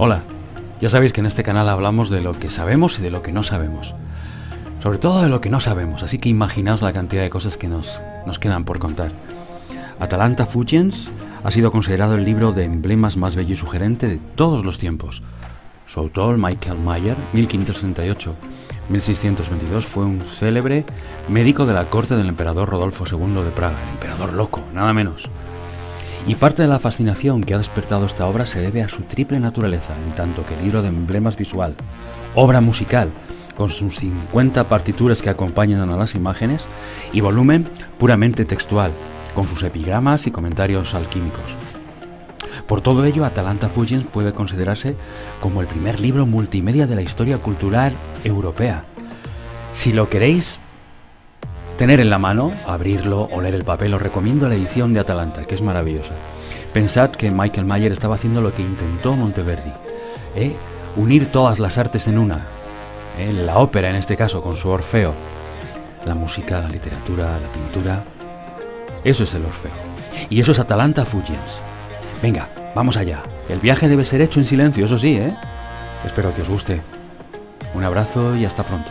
Hola, ya sabéis que en este canal hablamos de lo que sabemos y de lo que no sabemos. Sobre todo de lo que no sabemos, así que imaginaos la cantidad de cosas que nos, nos quedan por contar. Atalanta Fugiens ha sido considerado el libro de emblemas más bello y sugerente de todos los tiempos. Su autor, Michael Mayer, 1568-1622, fue un célebre médico de la corte del emperador Rodolfo II de Praga, el emperador loco, nada menos. Y parte de la fascinación que ha despertado esta obra se debe a su triple naturaleza, en tanto que libro de emblemas visual, obra musical, con sus 50 partituras que acompañan a las imágenes, y volumen puramente textual, con sus epigramas y comentarios alquímicos. Por todo ello, Atalanta Fugiens puede considerarse como el primer libro multimedia de la historia cultural europea. Si lo queréis tener en la mano, abrirlo, oler el papel, os recomiendo la edición de Atalanta, que es maravillosa. Pensad que Michael Mayer estaba haciendo lo que intentó Monteverdi, ¿eh? unir todas las artes en una. ¿eh? La ópera, en este caso, con su Orfeo. La música, la literatura, la pintura. Eso es el Orfeo. Y eso es Atalanta Fugiens. Venga, vamos allá. El viaje debe ser hecho en silencio, eso sí, ¿eh? Espero que os guste. Un abrazo y hasta pronto.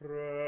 Pray.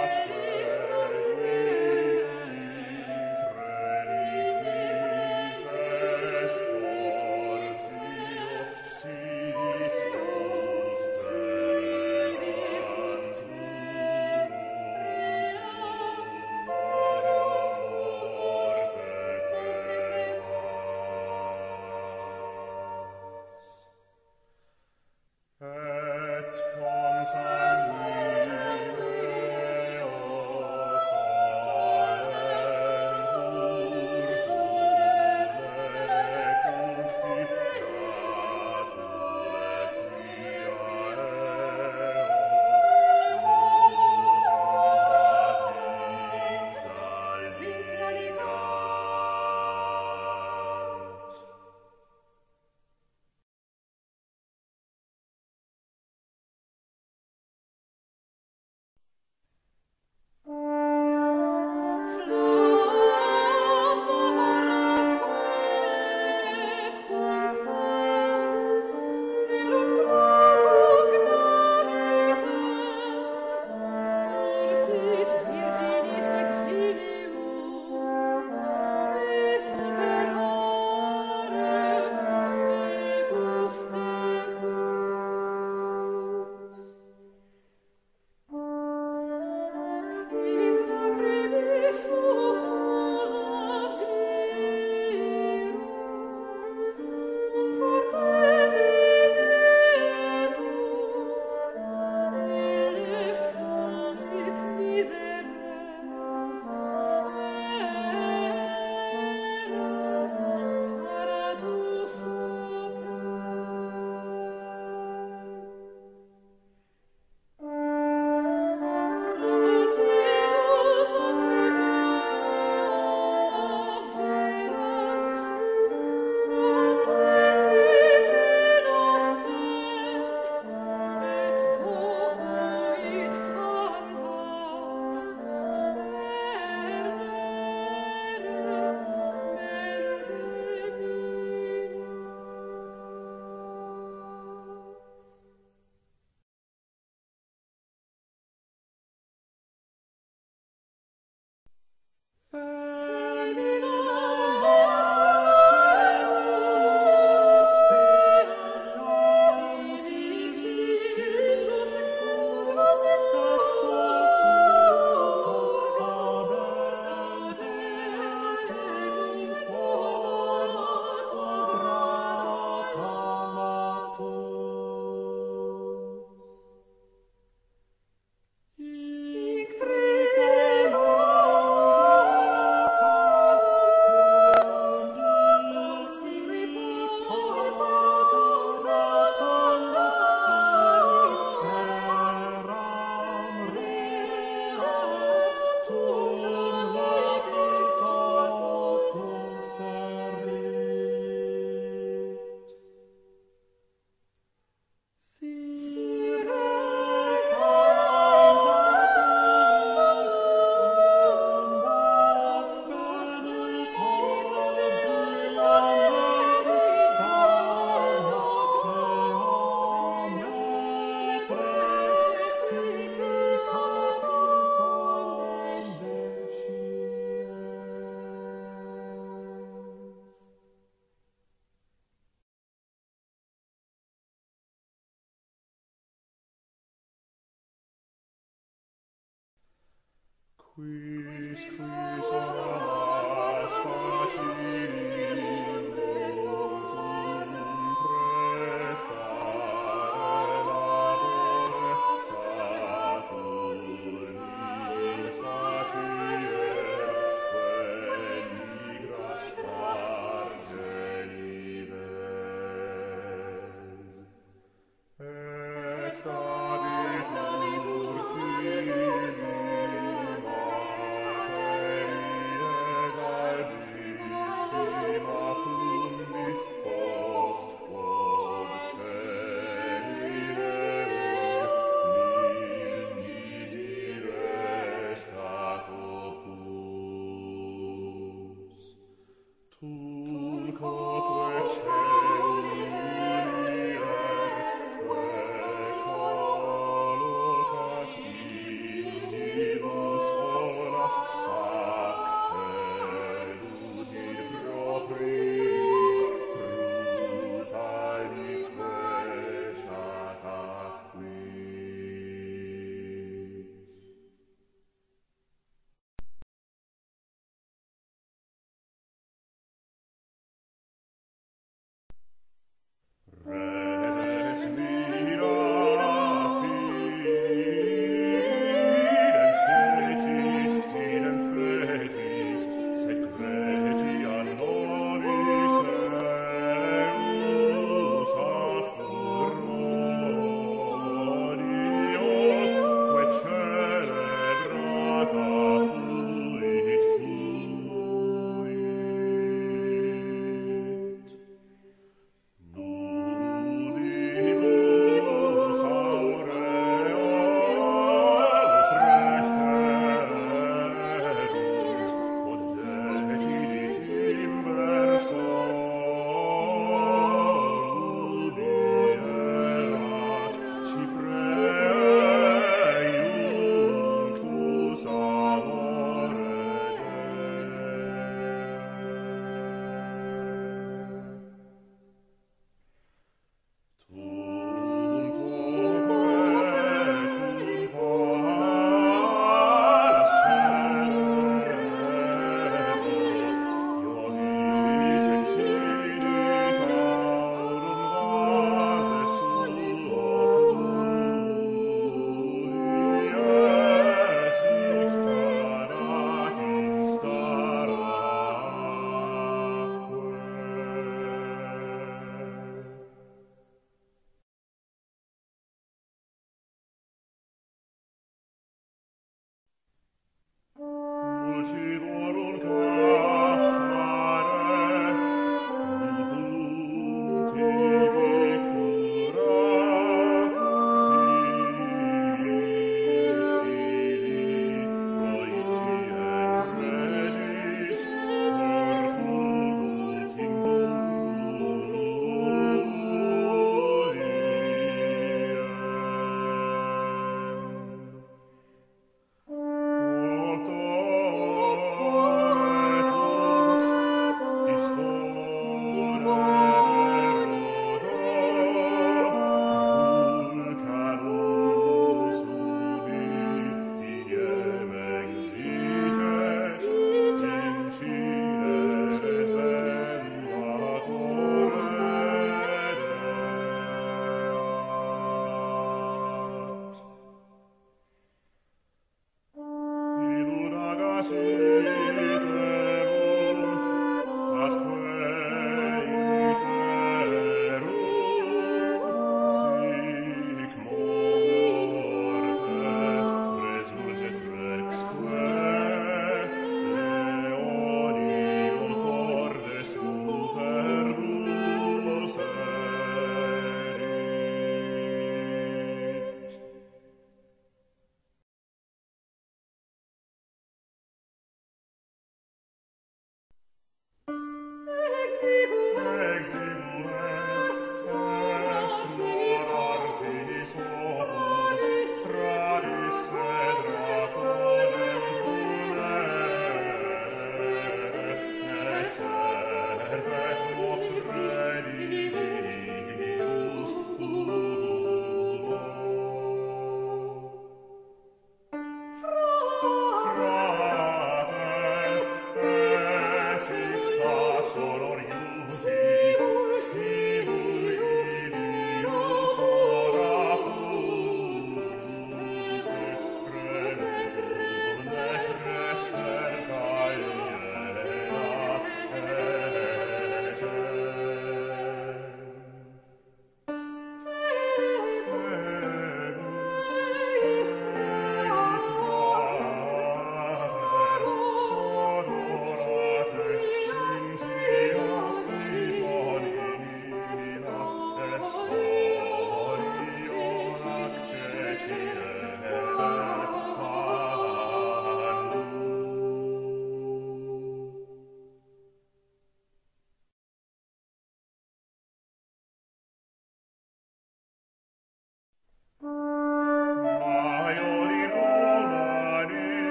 God's word.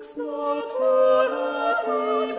Lux nocturna tutum,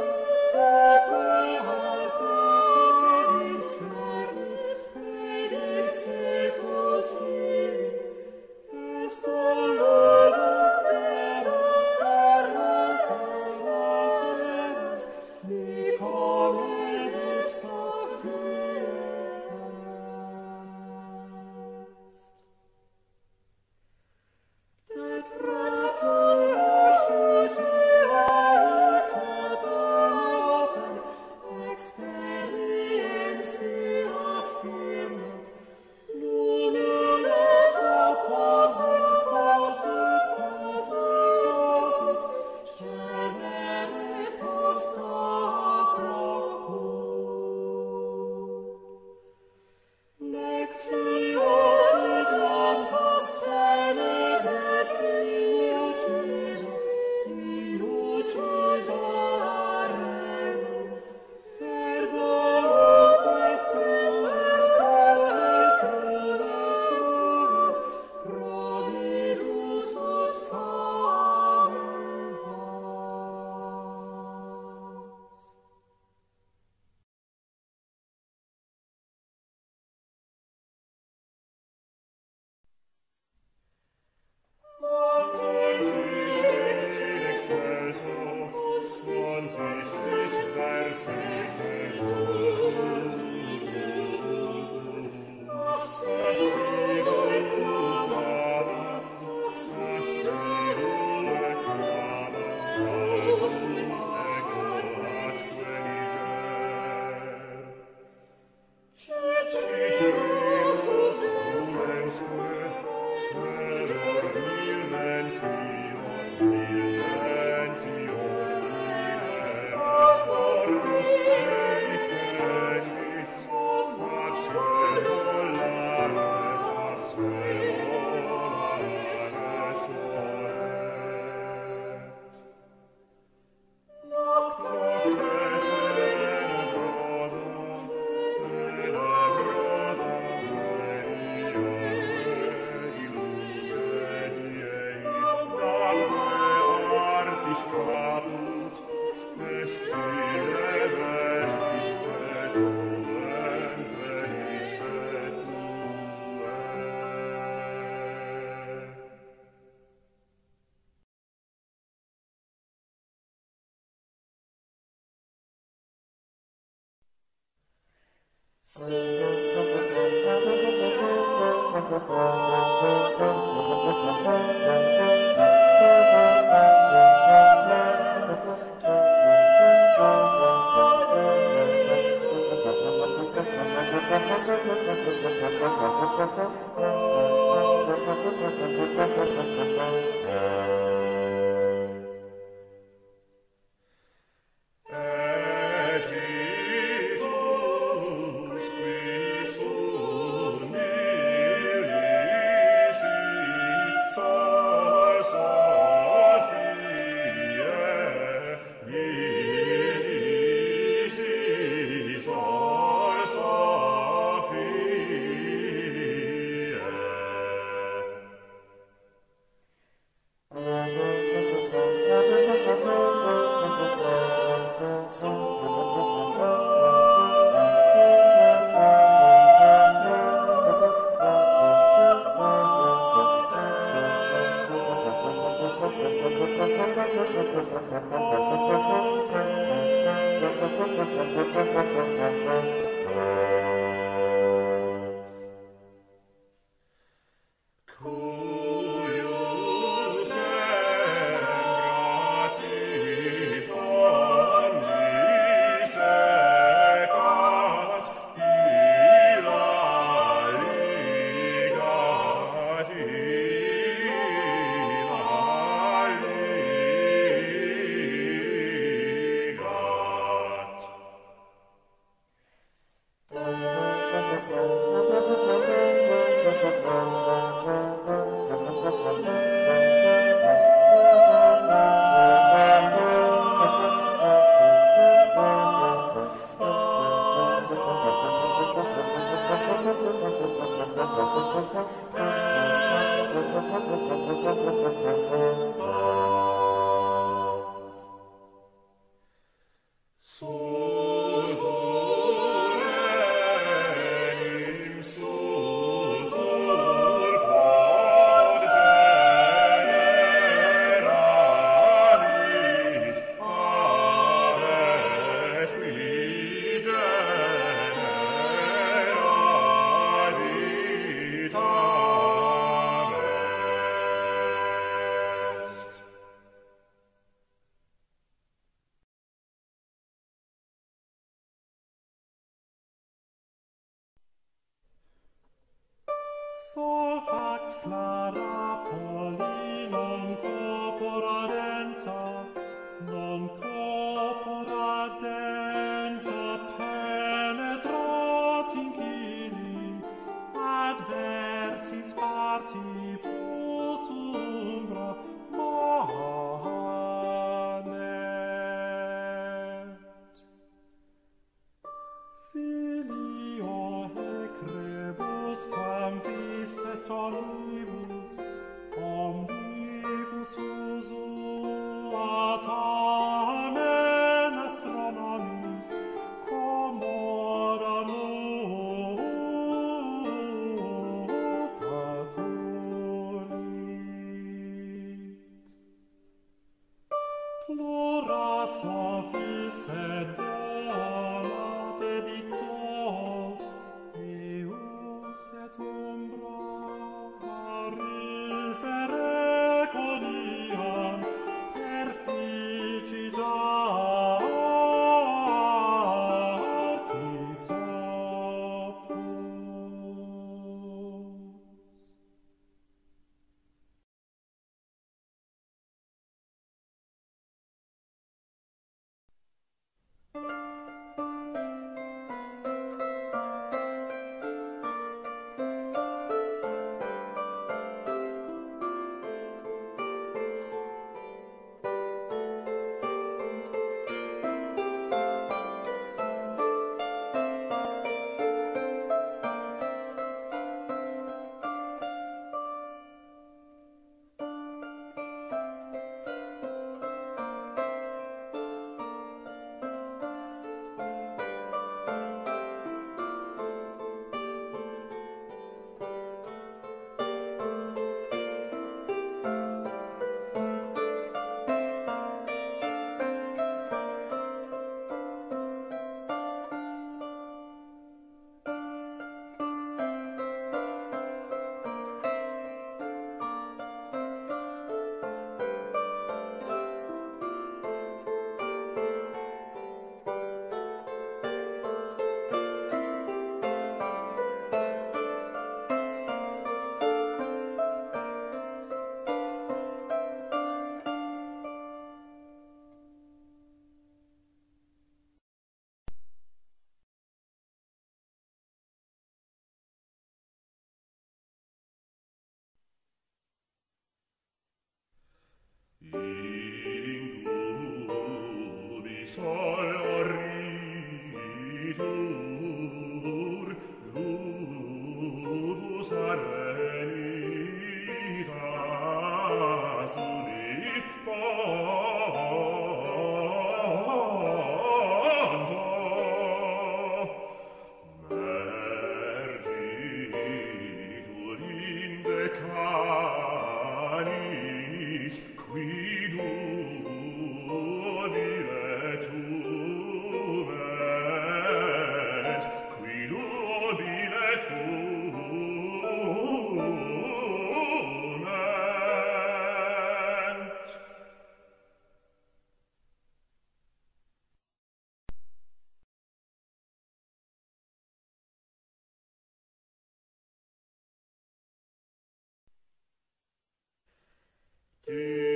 Yeah.